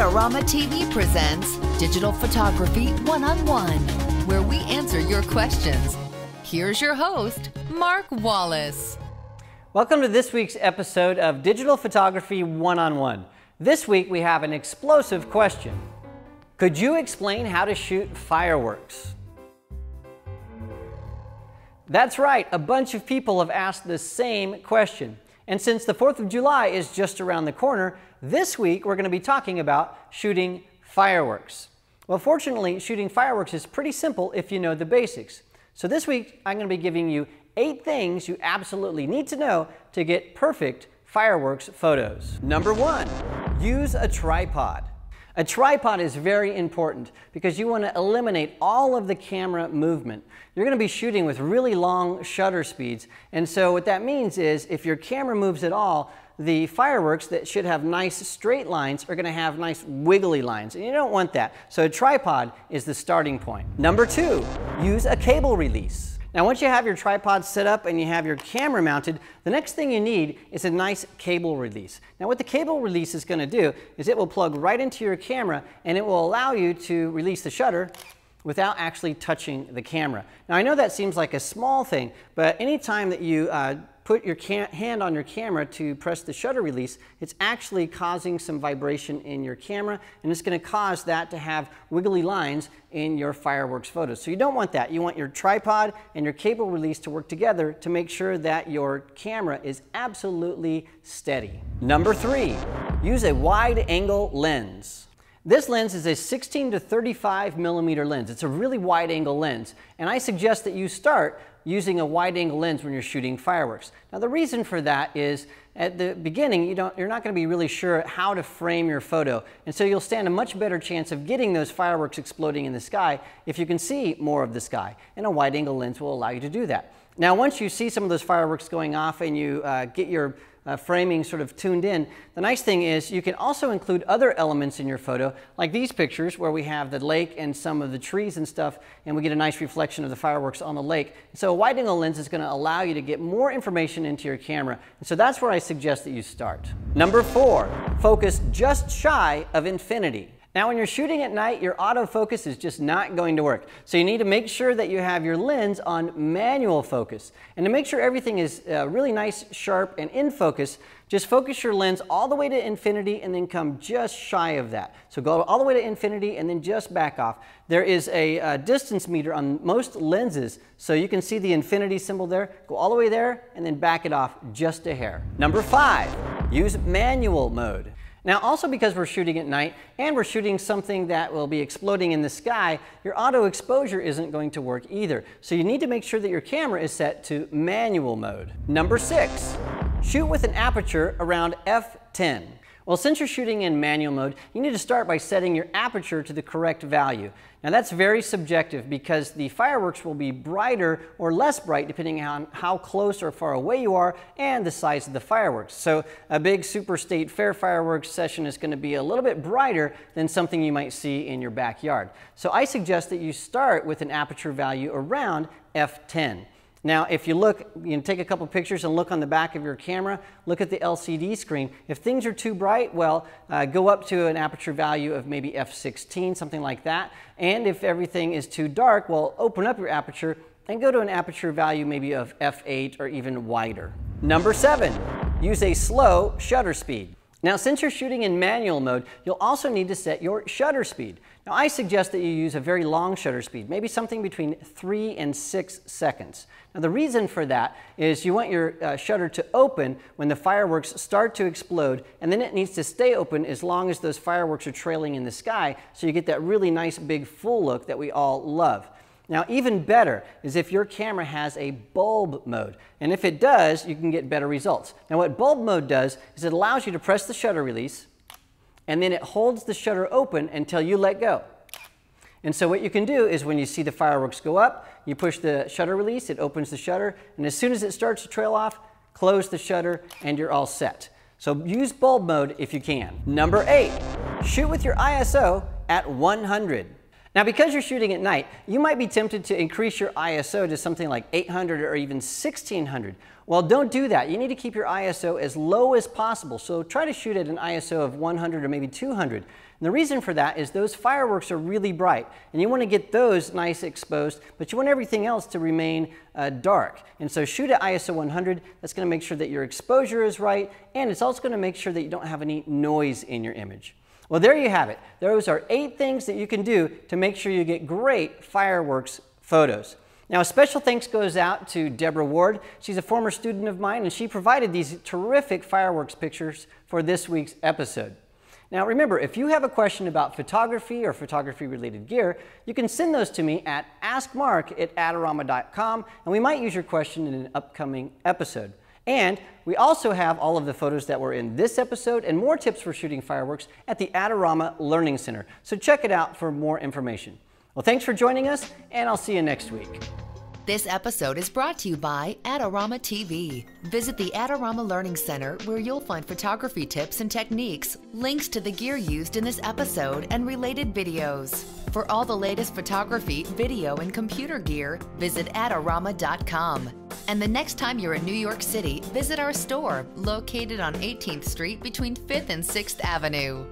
Adorama TV presents Digital Photography One on One, where we answer your questions. Here's your host, Mark Wallace. Welcome to this week's episode of Digital Photography One on One. This week we have an explosive question Could you explain how to shoot fireworks? That's right, a bunch of people have asked the same question. And since the 4th of July is just around the corner, this week we're going to be talking about shooting fireworks. Well, fortunately, shooting fireworks is pretty simple if you know the basics. So this week I'm going to be giving you eight things you absolutely need to know to get perfect fireworks photos. Number one, use a tripod. A tripod is very important because you want to eliminate all of the camera movement. You're going to be shooting with really long shutter speeds, and so what that means is if your camera moves at all, the fireworks that should have nice straight lines are going to have nice wiggly lines, and you don't want that. So a tripod is the starting point. Number two, use a cable release. Now once you have your tripod set up and you have your camera mounted, the next thing you need is a nice cable release. Now what the cable release is going to do is it will plug right into your camera and it will allow you to release the shutter without actually touching the camera. Now I know that seems like a small thing, but anytime that you uh, put your hand on your camera to press the shutter release, it's actually causing some vibration in your camera and it's going to cause that to have wiggly lines in your fireworks photos. So you don't want that. You want your tripod and your cable release to work together to make sure that your camera is absolutely steady. Number three, use a wide angle lens. This lens is a 16 to 35 millimeter lens. It's a really wide angle lens. And I suggest that you start using a wide angle lens when you're shooting fireworks. Now the reason for that is at the beginning you don't, you're not going to be really sure how to frame your photo and so you'll stand a much better chance of getting those fireworks exploding in the sky if you can see more of the sky and a wide angle lens will allow you to do that. Now once you see some of those fireworks going off and you uh, get your uh, framing sort of tuned in. The nice thing is you can also include other elements in your photo, like these pictures where we have the lake and some of the trees and stuff, and we get a nice reflection of the fireworks on the lake. So a wide angle lens is going to allow you to get more information into your camera. And so that's where I suggest that you start. Number four, focus just shy of infinity. Now when you're shooting at night, your autofocus is just not going to work. So you need to make sure that you have your lens on manual focus. And to make sure everything is uh, really nice, sharp, and in focus, just focus your lens all the way to infinity and then come just shy of that. So go all the way to infinity and then just back off. There is a, a distance meter on most lenses, so you can see the infinity symbol there. Go all the way there and then back it off just a hair. Number five, use manual mode. Now also because we're shooting at night and we're shooting something that will be exploding in the sky, your auto exposure isn't going to work either. So you need to make sure that your camera is set to manual mode. Number six, shoot with an aperture around f10. Well, since you're shooting in manual mode, you need to start by setting your aperture to the correct value. Now that's very subjective because the fireworks will be brighter or less bright depending on how close or far away you are and the size of the fireworks. So a big Super State Fair fireworks session is going to be a little bit brighter than something you might see in your backyard. So I suggest that you start with an aperture value around f10. Now, if you look, you take a couple pictures and look on the back of your camera, look at the LCD screen. If things are too bright, well, uh, go up to an aperture value of maybe f16, something like that. And if everything is too dark, well, open up your aperture and go to an aperture value maybe of f8 or even wider. Number seven, use a slow shutter speed. Now, since you're shooting in manual mode, you'll also need to set your shutter speed. Now, I suggest that you use a very long shutter speed, maybe something between three and six seconds. Now, the reason for that is you want your uh, shutter to open when the fireworks start to explode, and then it needs to stay open as long as those fireworks are trailing in the sky, so you get that really nice big full look that we all love. Now, even better is if your camera has a bulb mode. And if it does, you can get better results. Now, what bulb mode does is it allows you to press the shutter release, and then it holds the shutter open until you let go. And so what you can do is when you see the fireworks go up, you push the shutter release, it opens the shutter, and as soon as it starts to trail off, close the shutter, and you're all set. So use bulb mode if you can. Number eight, shoot with your ISO at 100. Now, because you're shooting at night, you might be tempted to increase your ISO to something like 800 or even 1600. Well, don't do that. You need to keep your ISO as low as possible. So try to shoot at an ISO of 100 or maybe 200. And the reason for that is those fireworks are really bright, and you want to get those nice exposed, but you want everything else to remain uh, dark. And so shoot at ISO 100. That's going to make sure that your exposure is right, and it's also going to make sure that you don't have any noise in your image. Well, there you have it. Those are eight things that you can do to make sure you get great fireworks photos. Now, a special thanks goes out to Deborah Ward. She's a former student of mine, and she provided these terrific fireworks pictures for this week's episode. Now, remember, if you have a question about photography or photography related gear, you can send those to me at askmark at adorama.com, and we might use your question in an upcoming episode. And we also have all of the photos that were in this episode and more tips for shooting fireworks at the Adorama Learning Center. So check it out for more information. Well, thanks for joining us, and I'll see you next week. This episode is brought to you by Adorama TV. Visit the Adorama Learning Center where you'll find photography tips and techniques, links to the gear used in this episode, and related videos. For all the latest photography, video, and computer gear, visit Adorama.com. And the next time you're in New York City, visit our store located on 18th Street between 5th and 6th Avenue.